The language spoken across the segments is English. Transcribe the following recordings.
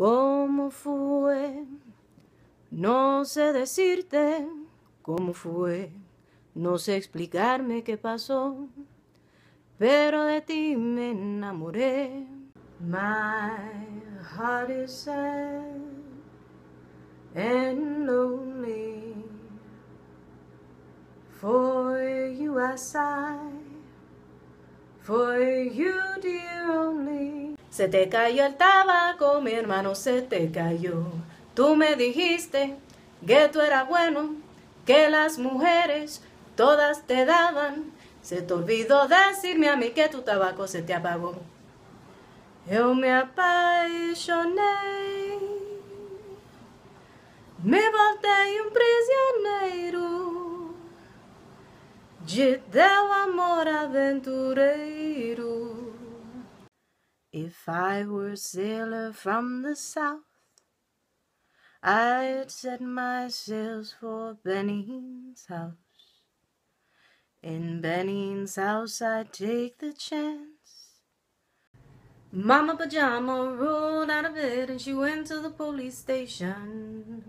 ¿Cómo fue? No sé decirte cómo fue, no sé explicarme qué pasó, pero de ti me enamoré. My heart is sad and lonely. For you I sigh, for you dear only. Se te cayó el tabaco, mi hermano, se te cayó. Tú me dijiste que tú eras bueno, que las mujeres todas te daban. Se te olvidó decirme a mí que tu tabaco se te apagó. Eu me apaixonei, me voltei um prisioneiro de teu amor aventureiro. If I were a sailor from the south, I'd set my sails for Benny's house. In Benny's house I'd take the chance. Mama Pajama rolled out of bed and she went to the police station.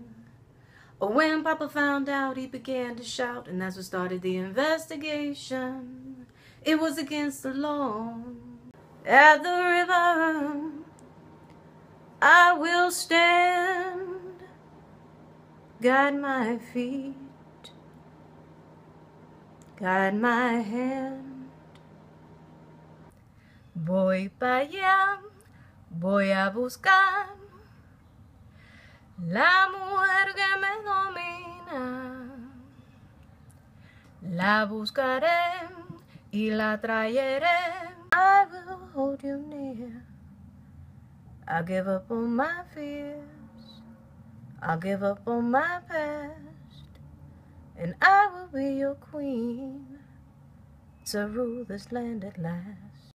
When Papa found out, he began to shout, and that's what started the investigation. It was against the law at the I will stand, guide my feet, guide my hand. Voy para allá, voy a buscar la mujer que me domina. La buscaré y la traeré. I will hold you near. I'll give up on my fears. I'll give up on my past. And I will be your queen to rule this land at last.